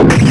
Okay.